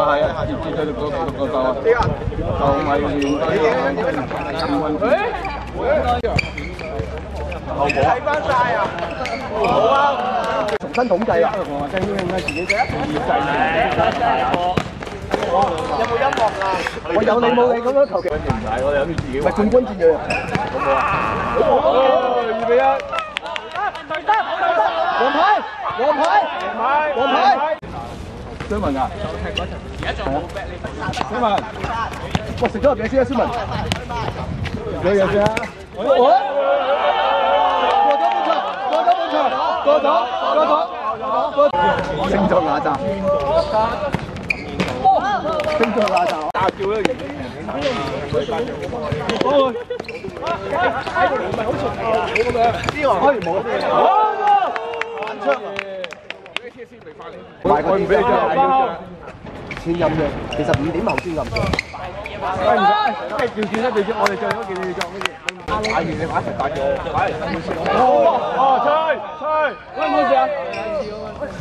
係啊，接接咗六個六個夠啊，夠咪亂啲啊！後果睇翻曬啊！好啊！重新統計啊！我真應該自己計，要計。有冇音樂啊？我有你冇你咁樣求其。唔係，我哋諗住自己。咪冠軍戰嘅。好冇啊？二比一。得，對得，對得。黃牌，黃牌，黃牌，黃牌。斯文啊！而家仲好，斯文。哇，食咗入邊先啊，斯文。有嘢先啊。過咗半場，過咗半場，過咗，過咗，過咗，過咗。升咗亞洲。升咗亞洲。打叫啦！唔係好長，呢個可以冇。先未翻嚟，賣個電話。千音嘅，其實五點後先入。唔該，即係調轉啦，調轉。我哋最後都幾動作好打完你買一齊打嘅。喂，好啊，吹，吹，喂，啊。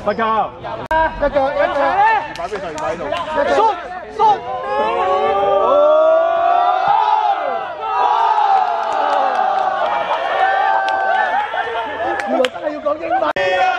不夠，一腳，一腳，一腳，一一腳，一腳，一腳，一腳，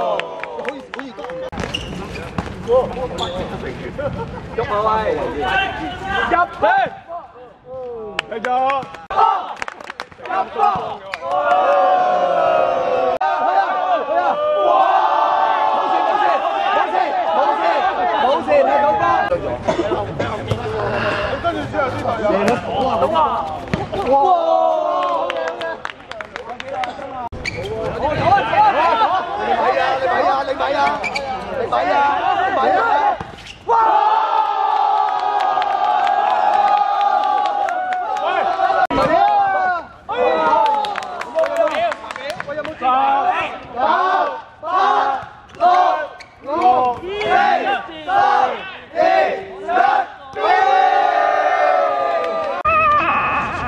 Chúc mừng ơi. Chấp lên. Thấy chưa? Chấp vô. Đúng rồi. Wow. Ôi, ôi, ôi.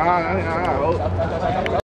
à, à, à,